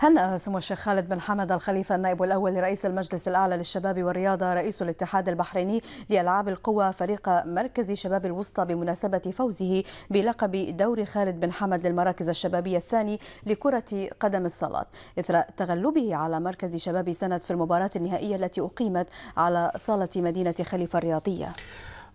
هنأ سمو الشيخ خالد بن حمد الخليفة النائب الأول لرئيس المجلس الأعلى للشباب والرياضة رئيس الاتحاد البحريني لألعاب القوى فريق مركز شباب الوسطى بمناسبة فوزه بلقب دور خالد بن حمد للمراكز الشبابية الثاني لكرة قدم الصالات إثر تغلبه على مركز شباب سند في المباراة النهائية التي أقيمت على صالة مدينة خليفة الرياضية.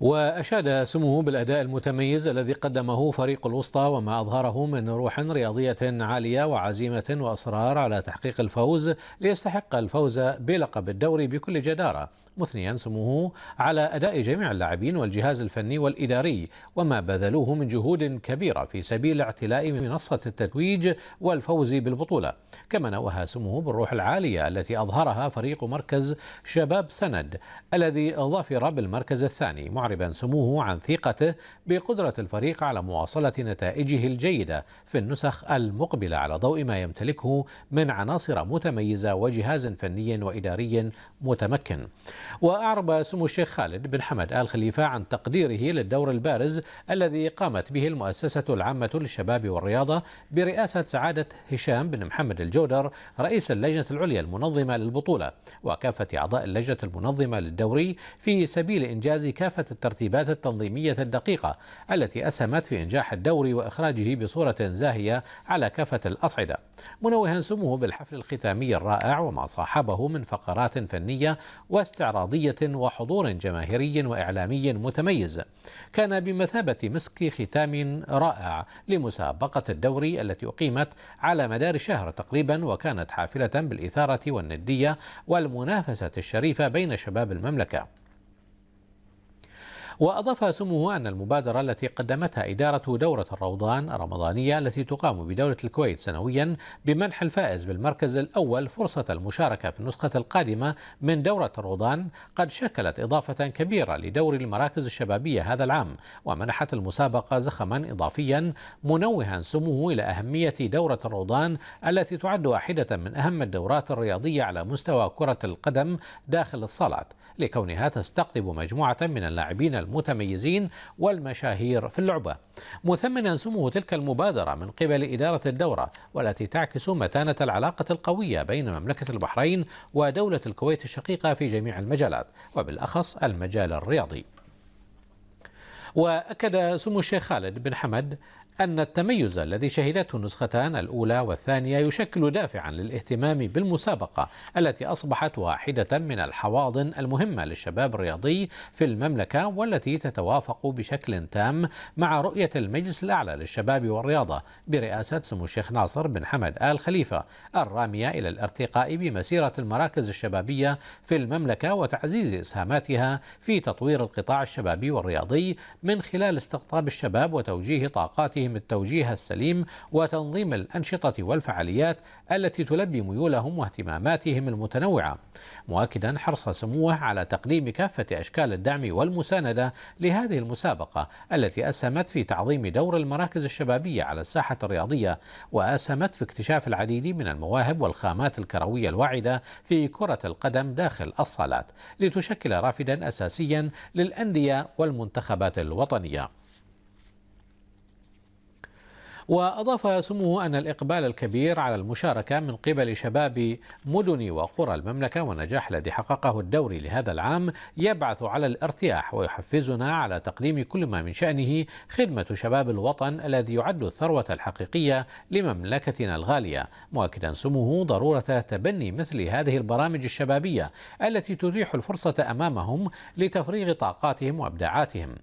وأشاد سموه بالأداء المتميز الذي قدمه فريق الوسطى وما أظهره من روح رياضية عالية وعزيمة وأصرار على تحقيق الفوز ليستحق الفوز بلقب الدوري بكل جدارة. مثنيا سموه على أداء جميع اللاعبين والجهاز الفني والإداري وما بذلوه من جهود كبيرة في سبيل اعتلاء منصة التتويج والفوز بالبطولة. كما نوه سموه بالروح العالية التي أظهرها فريق مركز شباب سند الذي ظفر بالمركز الثاني معربا سموه عن ثقته بقدرة الفريق على مواصلة نتائجه الجيدة في النسخ المقبلة على ضوء ما يمتلكه من عناصر متميزة وجهاز فني وإداري متمكن. وأعرب سمو الشيخ خالد بن حمد آل خليفة عن تقديره للدور البارز الذي قامت به المؤسسة العامة للشباب والرياضة برئاسة سعادة هشام بن محمد الجودر رئيس اللجنة العليا المنظمة للبطولة وكافة أعضاء اللجنة المنظمة للدوري في سبيل إنجاز كافة الترتيبات التنظيمية الدقيقة التي أسهمت في إنجاح الدوري وإخراجه بصورة زاهية على كافة الأصعدة. منوها سموه بالحفل الختامي الرائع وما صاحبه من فقرات فنية واستعراض استعراضية وحضور جماهيري وإعلامي متميز. كان بمثابة مسك ختام رائع لمسابقة الدوري التي أقيمت على مدار شهر تقريبا وكانت حافلة بالإثارة والندية والمنافسة الشريفة بين شباب المملكة. وأضاف سموه أن المبادرة التي قدمتها إدارة دورة الروضان الرمضانية التي تقام بدولة الكويت سنويا بمنح الفائز بالمركز الأول فرصة المشاركة في النسخة القادمة من دورة الروضان قد شكلت إضافة كبيرة لدور المراكز الشبابية هذا العام ومنحت المسابقة زخما إضافيا منوها سموه إلى أهمية دورة الروضان التي تعد واحدة من أهم الدورات الرياضية على مستوى كرة القدم داخل الصالات لكونها تستقطب مجموعة من اللاعبين المتميزين والمشاهير في اللعبة. مثمنا سمو تلك المبادرة من قبل إدارة الدورة والتي تعكس متانة العلاقة القوية بين مملكة البحرين ودولة الكويت الشقيقة في جميع المجالات وبالأخص المجال الرياضي. وأكد سمو الشيخ خالد بن حمد أن التميز الذي شهدته النسختان الأولى والثانية يشكل دافعا للاهتمام بالمسابقة التي أصبحت واحدة من الحواضن المهمة للشباب الرياضي في المملكة والتي تتوافق بشكل تام مع رؤية المجلس الأعلى للشباب والرياضة برئاسة سمو الشيخ ناصر بن حمد آل خليفة الرامية إلى الارتقاء بمسيرة المراكز الشبابية في المملكة وتعزيز إسهاماتها في تطوير القطاع الشبابي والرياضي من خلال استقطاب الشباب وتوجيه طاقاتهم بهم التوجيه السليم وتنظيم الأنشطة والفعاليات التي تلبي ميولهم واهتماماتهم المتنوعة مؤكدا حرص سموه على تقديم كافة أشكال الدعم والمساندة لهذه المسابقة التي أسهمت في تعظيم دور المراكز الشبابية على الساحة الرياضية وأسهمت في اكتشاف العديد من المواهب والخامات الكروية الواعدة في كرة القدم داخل الصالات لتشكل رافدا أساسيا للأندية والمنتخبات الوطنية. وأضاف سموه أن الإقبال الكبير على المشاركة من قبل شباب مدن وقرى المملكة والنجاح الذي حققه الدوري لهذا العام يبعث على الارتياح ويحفزنا على تقديم كل ما من شأنه خدمة شباب الوطن الذي يعد الثروة الحقيقية لمملكتنا الغالية. مؤكدا سموه ضرورة تبني مثل هذه البرامج الشبابية التي تتيح الفرصة أمامهم لتفريغ طاقاتهم وإبداعاتهم.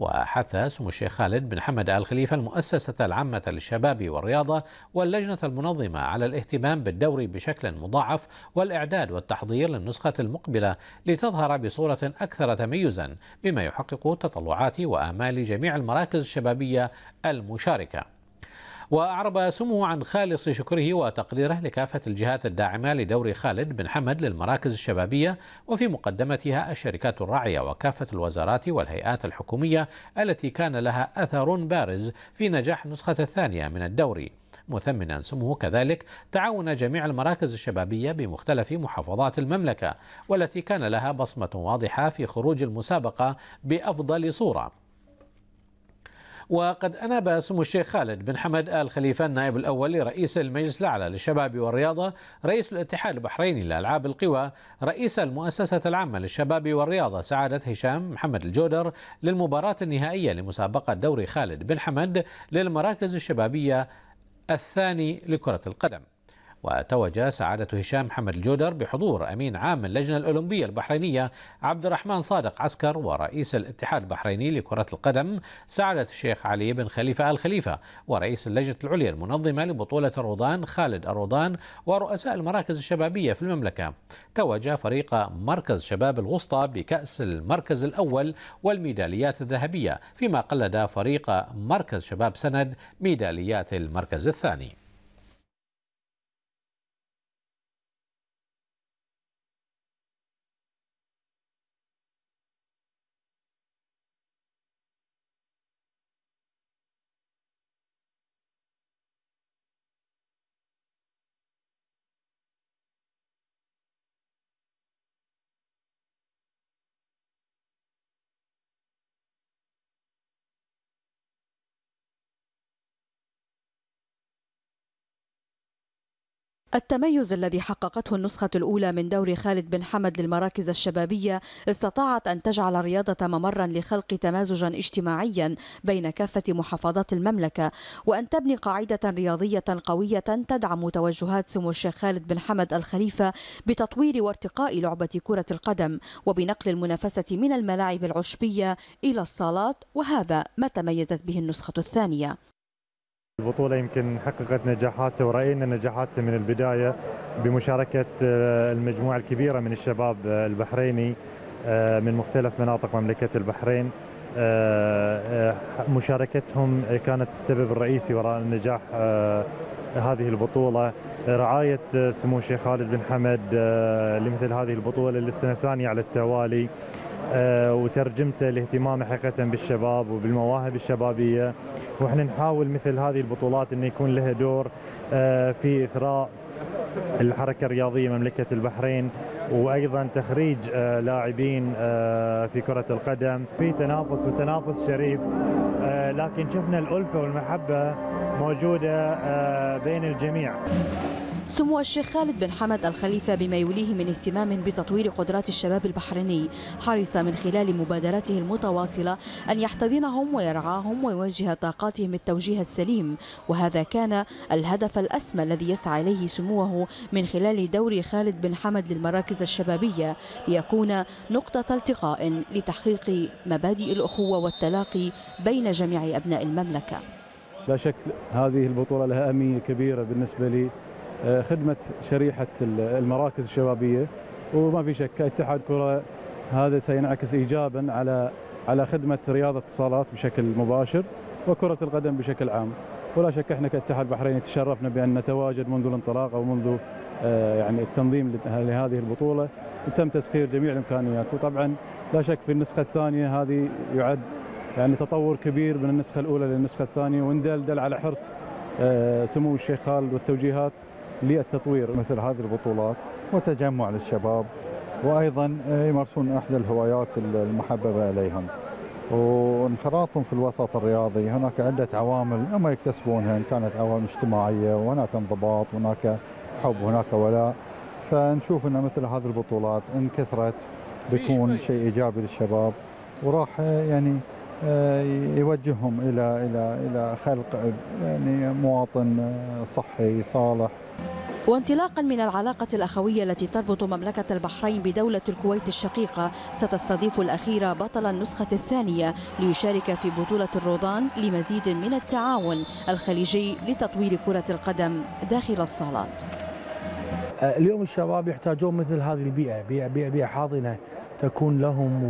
وحث سمو الشيخ خالد بن حمد آل خليفة المؤسسة العامة للشباب والرياضة واللجنة المنظمة على الاهتمام بالدوري بشكل مضاعف والإعداد والتحضير للنسخة المقبلة لتظهر بصورة أكثر تميزا بما يحقق تطلعات وآمال جميع المراكز الشبابية المشاركة. وأعرب سمو عن خالص شكره وتقديره لكافة الجهات الداعمة لدور خالد بن حمد للمراكز الشبابية وفي مقدمتها الشركات الراعية وكافة الوزارات والهيئات الحكومية التي كان لها أثر بارز في نجاح النسخة الثانية من الدوري. مثمنا سموه كذلك تعاون جميع المراكز الشبابية بمختلف محافظات المملكة والتي كان لها بصمة واضحة في خروج المسابقة بأفضل صورة. وقد أناب سمو الشيخ خالد بن حمد آل خليفة النائب الأول لرئيس المجلس الأعلى للشباب والرياضة رئيس الاتحاد البحريني لألعاب القوى رئيس المؤسسة العامة للشباب والرياضة سعادة هشام محمد الجودر للمباراة النهائية لمسابقة دوري خالد بن حمد للمراكز الشبابية الثاني لكرة القدم. وتوج سعادة هشام محمد الجودر بحضور أمين عام اللجنة الأولمبية البحرينية عبد الرحمن صادق عسكر ورئيس الاتحاد البحريني لكرة القدم سعادة الشيخ علي بن خليفة آل خليفة ورئيس اللجنة العليا المنظمة لبطولة الروضان خالد الروضان ورؤساء المراكز الشبابية في المملكة. توج فريق مركز شباب الوسطى بكأس المركز الأول والميداليات الذهبية فيما قلد فريق مركز شباب سند ميداليات المركز الثاني. التميز الذي حققته النسخة الأولى من دوري خالد بن حمد للمراكز الشبابية استطاعت أن تجعل الرياضة ممرا لخلق تمازجا اجتماعيا بين كافة محافظات المملكة وأن تبني قاعدة رياضية قوية تدعم توجهات سمو الشيخ خالد بن حمد الخليفة بتطوير وارتقاء لعبة كرة القدم وبنقل المنافسة من الملاعب العشبية إلى الصالات وهذا ما تميزت به النسخة الثانية. البطولة يمكن حققت نجاحات ورأينا نجاحات من البداية بمشاركة آه، المجموعة الكبيرة من الشباب آه، البحريني آه، من مختلف مناطق مملكة البحرين. مشاركتهم كانت السبب الرئيسي وراء النجاح هذه البطولة. رعاية سمو الشيخ خالد بن حمد لمثل هذه البطولة للسنة الثانية على التوالي. وترجمته لاهتمامه حقيقة بالشباب وبالمواهب الشبابية. وإحنا نحاول مثل هذه البطولات انه يكون لها دور آه، في إثراء الحركة الرياضية مملكة البحرين وأيضا تخريج آه، لاعبين آه، في كرة القدم. في تنافس وتنافس شريف لكن شفنا الألفة والمحبة موجودة بين الجميع. سمو الشيخ خالد بن حمد الخليفة بما يوليه من اهتمام بتطوير قدرات الشباب البحريني حرص من خلال مبادراته المتواصلة أن يحتضنهم ويرعاهم ويوجه طاقاتهم التوجيه السليم. وهذا كان الهدف الأسمى الذي يسعى إليه سموه من خلال دور خالد بن حمد للمراكز الشبابية ليكون نقطة التقاء لتحقيق مبادئ الأخوة والتلاقي بين جميع أبناء المملكة. لا شك هذه البطولة لها أهمية كبيرة بالنسبة لي. آه، خدمة شريحة المراكز الشبابية. وما في شك كاتحاد كرة هذا سينعكس إيجابا على على خدمة رياضة الصالات بشكل مباشر وكرة القدم بشكل عام. ولا شك إحنا كاتحاد بحريني تشرفنا بأن نتواجد منذ الانطلاق أو منذ آه، يعني التنظيم لهذه البطولة. وتم تسخير جميع الإمكانيات. وطبعا لا شك في النسخة الثانية هذه يعد يعني تطور كبير من النسخة الأولى للنسخة الثانية. وندل دل على حرص آه، سمو الشيخ خالد والتوجيهات للتطوير مثل هذه البطولات وتجمع للشباب وأيضا يمارسون أحد الهوايات المحببة إليهم وانخراطهم في الوسط الرياضي هناك عدة عوامل هم يكتسبونها إن كانت عوامل اجتماعية وهناك انضباط وهناك حب وهناك ولاء. فنشوف أن مثل هذه البطولات إن كثرت بيكون شيء إيجابي للشباب وراح يعني آه، يوجههم إلى إلى إلى خلق يعني مواطن صحي صالح. وانطلاقا من العلاقة الأخوية التي تربط مملكة البحرين بدولة الكويت الشقيقة ستستضيف الأخيرة بطل النسخة الثانية ليشارك في بطولة الروضان لمزيد من التعاون الخليجي لتطوير كرة القدم داخل الصالات. اليوم الشباب يحتاجون مثل هذه البيئة بيئة, بيئة, بيئة حاضنة تكون لهم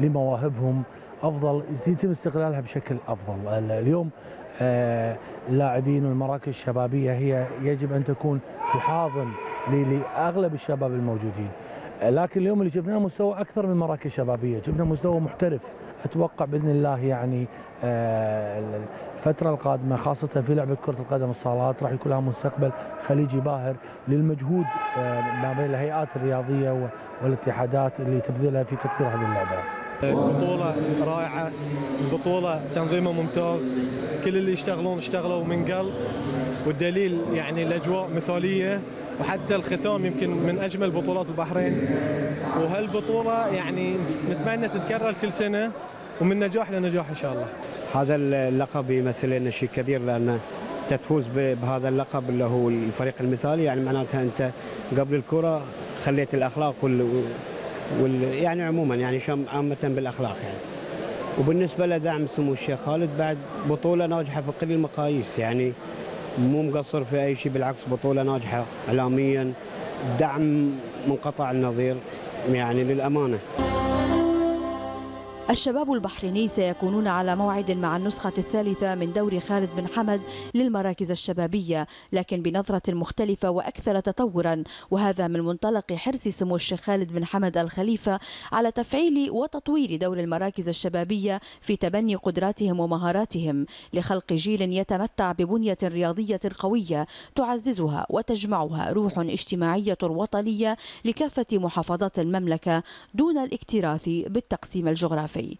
ولمواهبهم أفضل يتم استغلالها بشكل أفضل. اليوم اللاعبين والمراكز الشبابية هي يجب أن تكون الحاضن لأغلب الشباب الموجودين. لكن اليوم اللي شفناه مستوى أكثر من مراكز شبابية شفنا مستوى محترف. أتوقع بإذن الله يعني آه، الفترة القادمة خاصة في لعبه كرة القدم الصالات راح يكون لها مستقبل خليجي باهر للمجهود آه، ما بين الهيئات الرياضية والاتحادات اللي تبذلها في تطوير هذه اللعبة. البطولة رائعة البطولة تنظيمها ممتاز. كل اللي يشتغلون اشتغلوا من قلب. والدليل يعني الأجواء مثالية وحتى الختام يمكن من أجمل بطولات البحرين. وهالبطولة يعني نتمنى تتكرر كل سنة ومن نجاح لنجاح إن شاء الله. هذا اللقب يمثل لنا شيء كبير لأن تفوز بهذا اللقب اللي هو الفريق المثالي. يعني معناتها أنت قبل الكرة خليت الأخلاق وال... يعني عموما يعني عامة بالأخلاق يعني. وبالنسبة لدعم سمو الشيخ خالد بعد بطولة ناجحة في كل المقاييس يعني مو مقصر في أي شيء بالعكس بطولة ناجحة إعلاميا دعم منقطع النظير يعني للأمانة. الشباب البحريني سيكونون على موعد مع النسخة الثالثة من دور خالد بن حمد للمراكز الشبابية لكن بنظرة مختلفة وأكثر تطورا وهذا من منطلق حرص سمو الشيخ خالد بن حمد الخليفة على تفعيل وتطوير دور المراكز الشبابية في تبني قدراتهم ومهاراتهم لخلق جيل يتمتع ببنية رياضية قوية تعززها وتجمعها روح اجتماعية وطنية لكافة محافظات المملكة دون الاكتراث بالتقسيم الجغرافي. 肥。